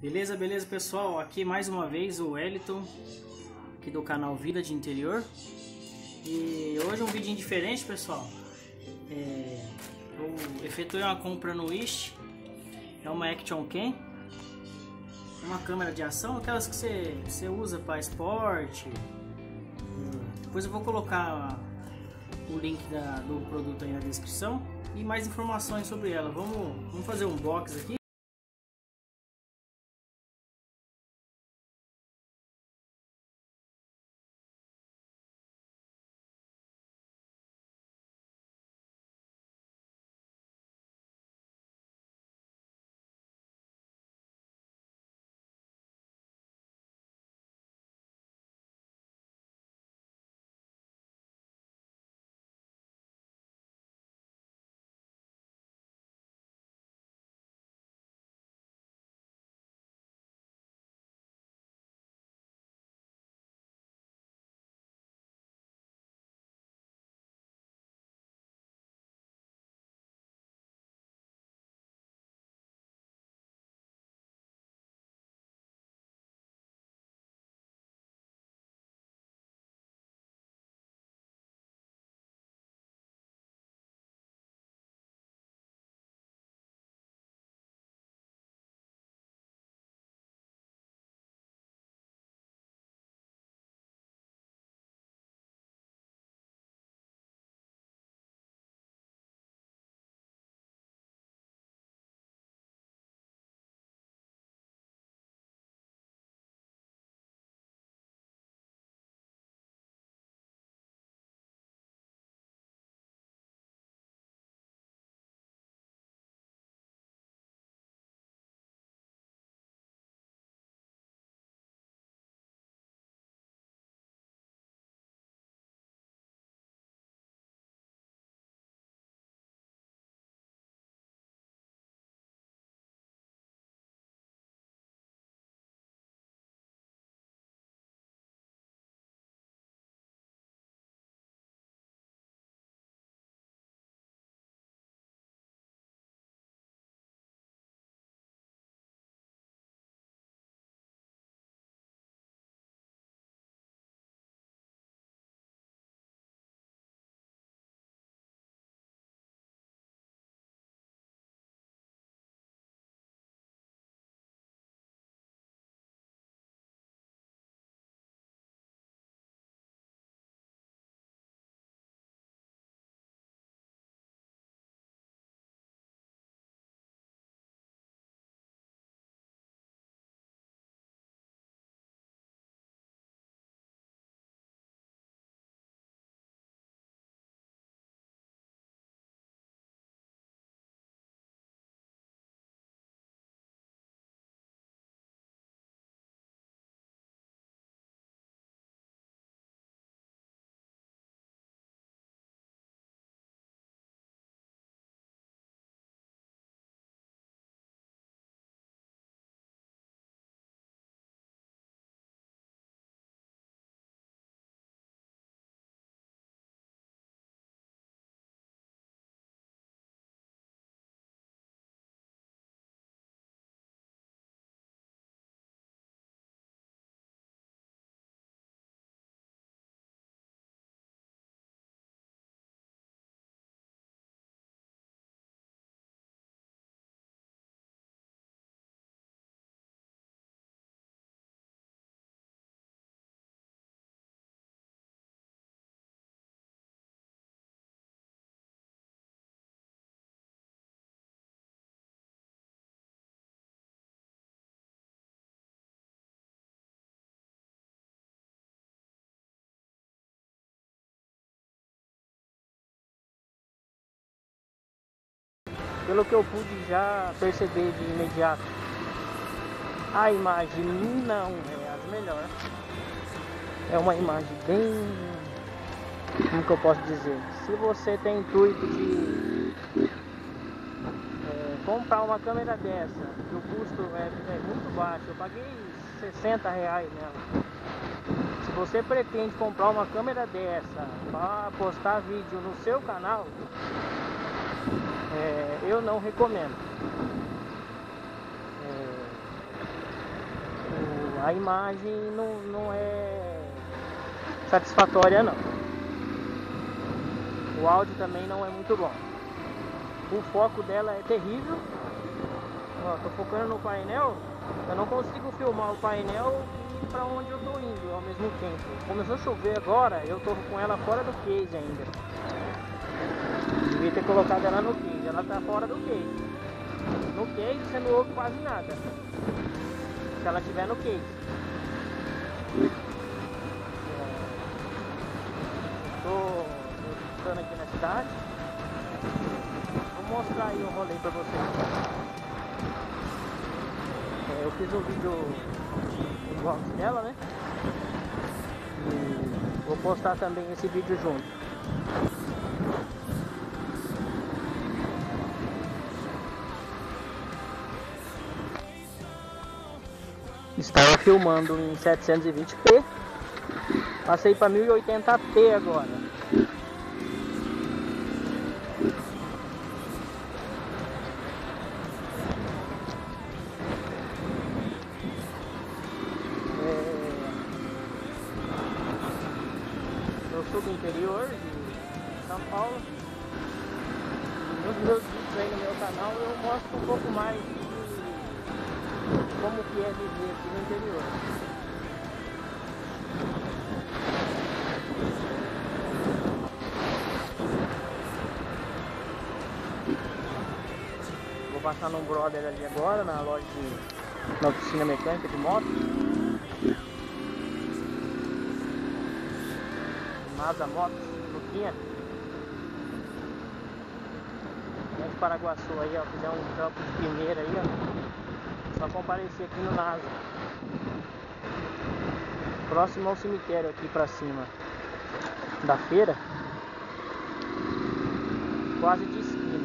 Beleza, beleza pessoal, aqui mais uma vez o Wellington, aqui do canal Vida de Interior. E hoje um vídeo diferente pessoal. É, Eu efetuei uma compra no Wish. É uma Action Cam. Uma câmera de ação, aquelas que você, você usa para esporte. Depois eu vou colocar o link da, do produto aí na descrição E mais informações sobre ela. Vamos, vamos fazer um box aqui pelo que eu pude já perceber de imediato, a imagem não é as melhores. É uma imagem bem. Como que eu posso dizer? Se você tem intuito de é, comprar uma câmera dessa, que o custo é, é muito baixo, eu paguei 60 reais nela. Se você pretende comprar uma câmera dessa para postar vídeo no seu canal, é, eu não recomendo. É, a imagem não, não é satisfatória não. O áudio também não é muito bom. O foco dela é terrível. Ó, tô focando no painel, eu não consigo filmar o painel e para onde eu tô indo ao mesmo tempo. Começou a chover agora, eu tô com ela fora do case ainda. Devia ter colocado ela no case, ela tá fora do case. No case você não ouve quase nada. Se ela estiver no case. Estou visitando aqui na cidade. Vou mostrar aí o rolê pra vocês. É, eu fiz um vídeo igual dela, né? E vou postar também esse vídeo junto. Estava filmando em 720p, passei para 1080p agora. É... Eu sou do interior de São Paulo. Nos meus vídeos aí no meu canal eu mostro um pouco mais como que é viver aqui no interior. Vou passar num brother ali agora, na loja de na oficina mecânica de moto. Mazda Motos, Luquinha. Paraguaçu aí, ó, fizer um campo de primeira aí, ó. Só comparecer aqui no NASA. Próximo ao cemitério aqui pra cima da feira. Quase de esquina.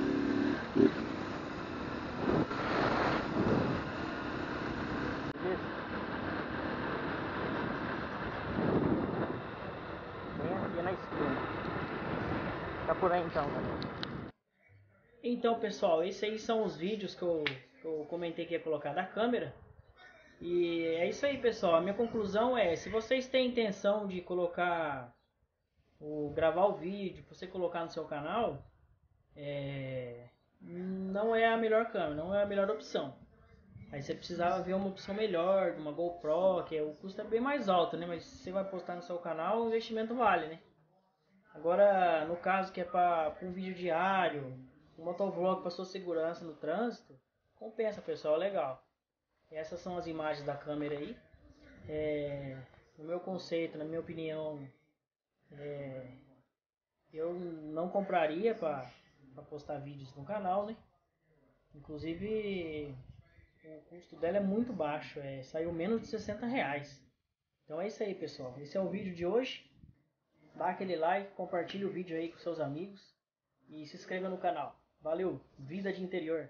Bem aqui na esquina. Tá por aí então. Então pessoal, esses aí são os vídeos que eu eu comentei que ia colocar da câmera. E é isso aí, pessoal. A minha conclusão é, se vocês têm intenção de colocar o gravar o vídeo, você colocar no seu canal, é, não é a melhor câmera, não é a melhor opção. Aí você precisava ver uma opção melhor, de uma GoPro, que é, o custo é bem mais alto, né? Mas se você vai postar no seu canal, o investimento vale, né? Agora, no caso que é para um vídeo diário, um motovlog para sua segurança no trânsito, compensa pessoal, legal. E essas são as imagens da câmera aí. É, no meu conceito, na minha opinião, é, eu não compraria para postar vídeos no canal, né? Inclusive o custo dela é muito baixo, é, saiu menos de 60 reais. Então é isso aí pessoal, esse é o vídeo de hoje. Dá aquele like, compartilhe o vídeo aí com seus amigos e se inscreva no canal. Valeu, vida de interior!